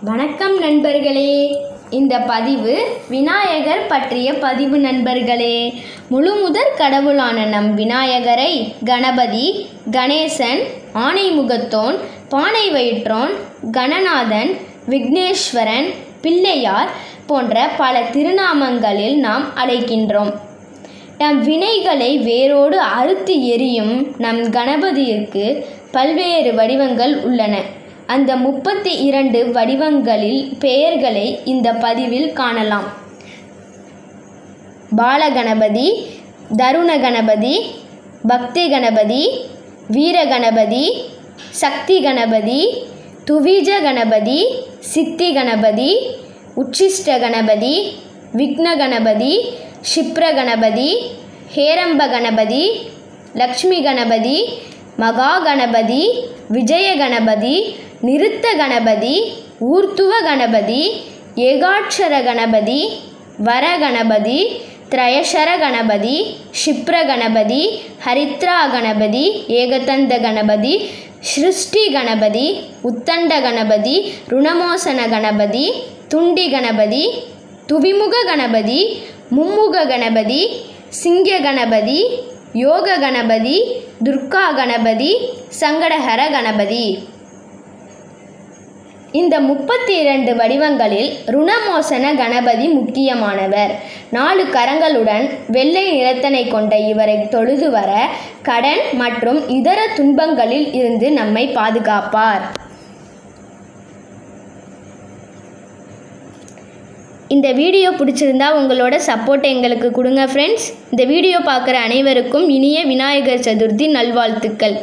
வணக்கம் நண்பர்களே. இந்த பதிவு விநாயகர் பற்றிய பதிவு நண்பர்களே. முழுமுதற் கடவுளான நம் விநாயகரை கணபதி கணேசன் ஆனைமுகத்தோன் பானை வயிற்றோன் கணநாதன் விக்னேஸ்வரன் பிள்ளையார் போன்ற பல திருநாமங்களில் நாம் அழைக்கின்றோம். நம் வினைகளை வேரோடு அறுத்து எரியும் நம் கணபதியிற்கு பல்வேறு வடிவங்கள் உள்ளன. அந்த முப்பத்தி இரண்டு வடிவங்களில் பெயர்களை இந்த பதிவில் காணலாம். பாலகணபதி தருண கணபதி பக்தி கணபதி வீர கணபதி சக்தி கணபதி துவிஜ கணபதி சித்தி கணபதி உச்சிஷ்ட கணபதி விக்ன கணபதி ஷிப்ர கணபதி ஹேரம்ப கணபதி லக்ஷ்மி கணபதி மகா கணபதி விஜய கணபதி நிருத்த கணபதி ஊர்த்துவ கணபதி ஏகாட்சர கணபதி வர கணபதி திரயசர கணபதி க்ஷிப்ர கணபதி ஹரித்ரா கணபதி ஏகதந்த கணபதி சிருஷ்டி கணபதி உத்தண்ட கணபதி ருணமோசன கணபதி துண்டி கணபதி துவிமுக கணபதி மும்முக கணபதி சிங்க கணபதி யோக கணபதி துர்கா கணபதி சங்கடஹர கணபதி இந்த முப்பத்தி இரண்டு வடிவங்களில் ருணமோசன கணபதி முக்கியமானவர். நாலு கரங்களுடன் வெள்ளை நிறத்தனை கொண்ட இவரை தொழுது வர கடன் மற்றும் இதர துன்பங்களில் இருந்து நம்மை பாதுகாப்பார். இந்த வீடியோ பிடிச்சிருந்தா உங்களோட சப்போர்ட்டை எங்களுக்கு கொடுங்க ஃப்ரெண்ட்ஸ் இந்த வீடியோ பார்க்குற அனைவருக்கும் இனிய விநாயகர் சதுர்த்தி நல்வாழ்த்துக்கள்.